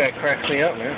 guy cracks me up, man.